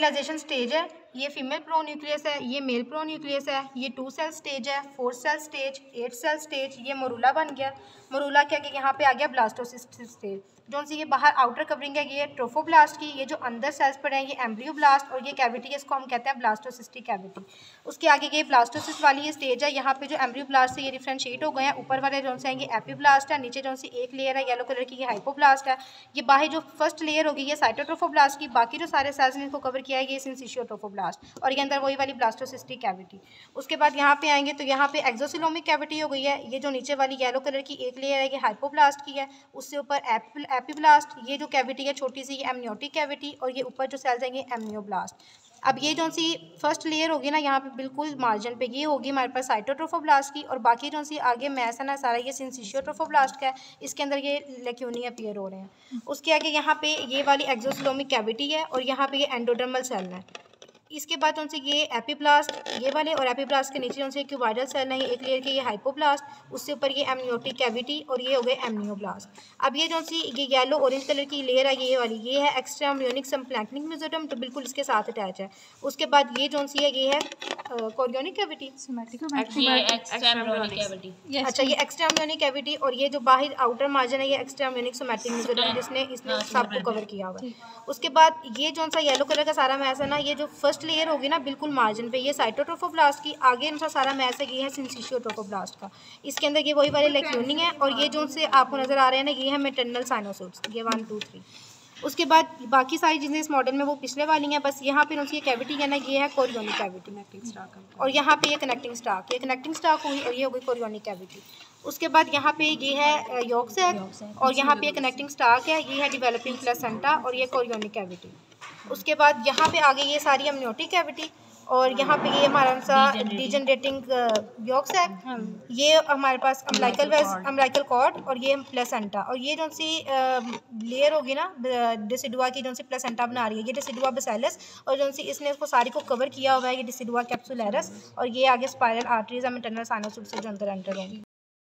Fertilisation stage है। ये female pro nucleus है, ये मेल प्रो न्यूक्लियस है, ये टू सेल स्टेज है four cell stage eight cell stage ये मरूला बन गया। मरूला क्या कि यहाँ पे आ गया ब्लास्टोसिस्ट स्टेज जो सी ये बाहर आउटर कवरिंग है, ये ट्रोफोब्लास्ट की, ये जो अंदर सेल्स पर हैं, ये एम्ब्रियो ब्लास्ट और ये कैविटी है इसको हम कहते हैं ब्लास्टोसिस्टिक कैविटी उसके आगे ये ब्लास्टोसिस्ट वाली ये स्टेज है, यहाँ पे जो एम्ब्रियो ब्लास्ट से ये डिफ्रेंशिएट हो गए हैं, ऊपर वाले जो से ये एपीब्लास्ट है, नीचे जो सी एक लेयर है येलो कलर की ये हाइपोब्लास्ट है। ये बाहर जो फ़र्स्ट लेयर होगी ये साइटोट्रोफोब्लास्ट की, बाकी जो सारे सेल्स ने इसको कवर किया है, ये सिंसिशियोट्रोफोब्लास्ट और ये अंदर वही वाली ब्लास्टोसिस्टिक कैविटी उसके बाद यहाँ पे आएँगे तो यहाँ पे एक्जोसिलोमिक कैविटी हो गई है। ये जो नीचे वाली येलो कलर की एक लेयर है, ये हाइपोब्लास्ट की है। उससे ऊपर एपीब्लास्ट ये जो कैविटी है, छोटी सी एमनियोटिक कैविटी और ये ऊपर जो सेल्स आएँगे एमनियोब्लास्ट अब ये जो सी फ़र्स्ट लेयर होगी ना, यहाँ पे बिल्कुल मार्जिन पे, ये होगी हमारे पास साइटोट्रोफोब्लास्ट की और बाकी जो सी आगे मैस है ना, सारा ये सिंसिशियोट्रोफोब्लास्ट का है। इसके अंदर ये लेक्यूनी अपीयर हो रहे हैं। उसके आगे यहाँ पे ये वाली एक्जोस्लोमिक कैविटी है और यहाँ पे ये एंडोडर्मल सेल है। इसके बाद उनसे ये एपीप्लास्ट ये वाले और एपीप्लास्ट के नीचे उनसे क्यूबाइडल सेल है एक लेयर के ये हाइपोप्लास्ट उससे ऊपर ये एमनियोटिक कैविटी और ये हो गए एमनियोब्लास्ट अब ये जो सी ये येलो ऑरेंज कलर की लेयर है ये वाली ये है एक्स्ट्रा एम्ब्रियोनिक सम्प्लैंकनिक म्यूजोटम तो बिल्कुल इसके साथ अटैच है। उसके बाद ये जो सी है ये है कोरियोनिक कैविटी अच्छा ये एक्स्ट्रा एम्ब्रियोनिक कैविटी और ये जो बाहर आउटर मार्जिन है ये एक्स्ट्रा एम्ब्रियोनिक सोमैटिक म्यूजोटम जिसने इसने सबको कवर किया हुआ है। उसके बाद ये जो सा येलो कलर का सारा मैस है ना ये जो फ़र्स्ट फ़र्स्ट लेयर होगी ना बिल्कुल मार्जिन पे। ये साइटोट्रोफोब्लास्ट की आगे इनका सारा मैस है ये है सिंसिशियोट्रोफोब्लास्ट का। इसके अंदर ये वही वाले लेक्यूनिंग है और ये जो से आपको नज़र आ रहे हैं ना ये है मेटर्नल साइनोसोट्स ये वन टू थ्री उसके बाद बाकी सारी चीज़ें इस मॉडल में वो पिछले वाली हैं बस यहाँ पर उसकी कैविटी है ना ये है कोरियोनिक कैविटी कनेक्टिंग स्टाक और यहाँ पे ये कनेक्टिंग स्टाक ये कनेक्टिंग स्टाक हुई और ये हो गई कोरियोनिक कैविटी उसके बाद यहाँ पे ये है योग सेक और यहाँ पे कनेक्टिंग स्टाक है ये है डिवेलपिंग प्लेसेंटा और ये कोरियोनिक कैविटी उसके बाद यहाँ पे आगे ये सारी अमनियोटिक कैविटी और यहाँ पे ये हमारा सा डिजनरेटिंग यॉक्स है। हाँ। ये हमारे पास अमलाइकल वेज अमलाइकल कॉर्ड और ये प्लेसेंटा और ये जो सी लेयर होगी ना डिसिडुआ की जो सी प्लेसेंटा बना रही है। ये डिसिडुआ बेसाइलस और जो सी इसने इसको सारी को कवर किया हुआ है ये डिसिडुआ कैप्सुलरस और ये आगे स्पायरल आर्टरीज हम इंटरनल साइनोसुट से जो अंदर एंटर होंगी।